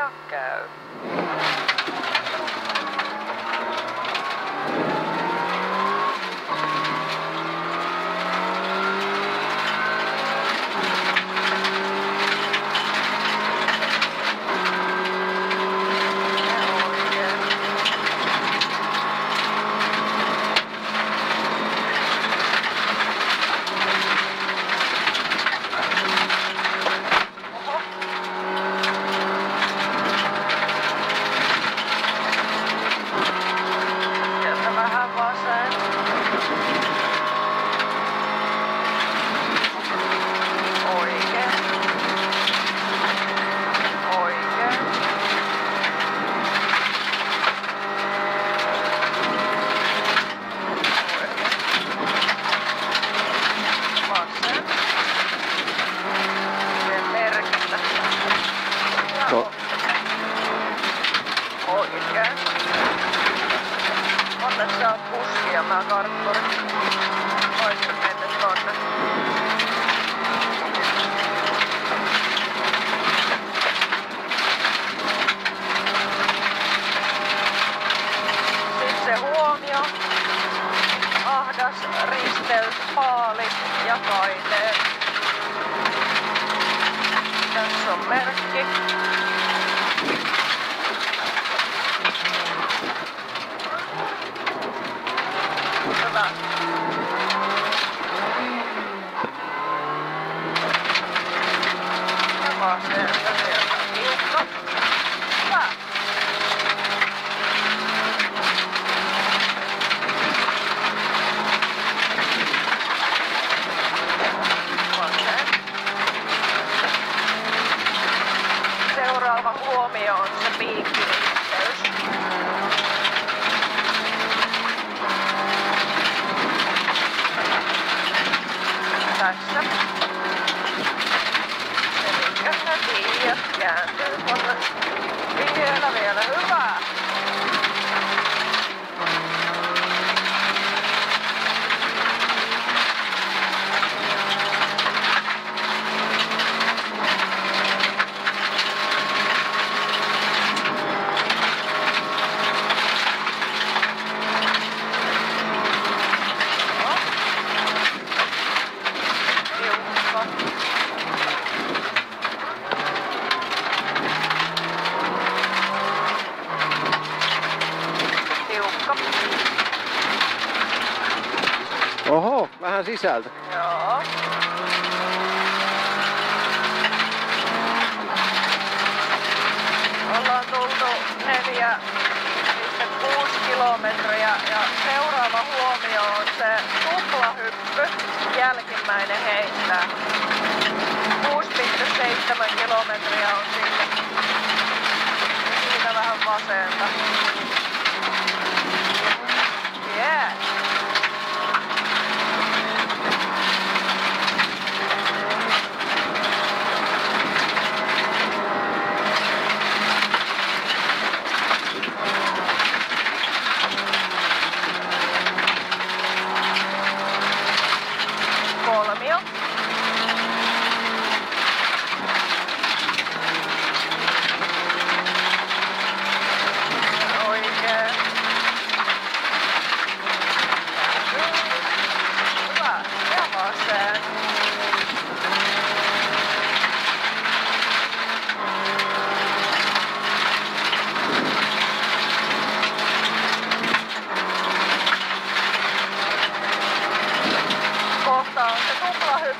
ja käy. Se huomio. Ahdas, risteys, ja kaineet. Tässä on merkki. Vähän sisältä. Joo. Ollaan tultu 4,6 kilometriä ja seuraava huomio on se tuplahyppy. Jälkimmäinen heittää. 6,7 kilometriä on siitä. Siitä vähän vasenta. Yeah. kolmio. Oikein. Hyvä. Ja vasen. Kohta on se tuplahyppy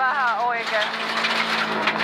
Vähän oikein.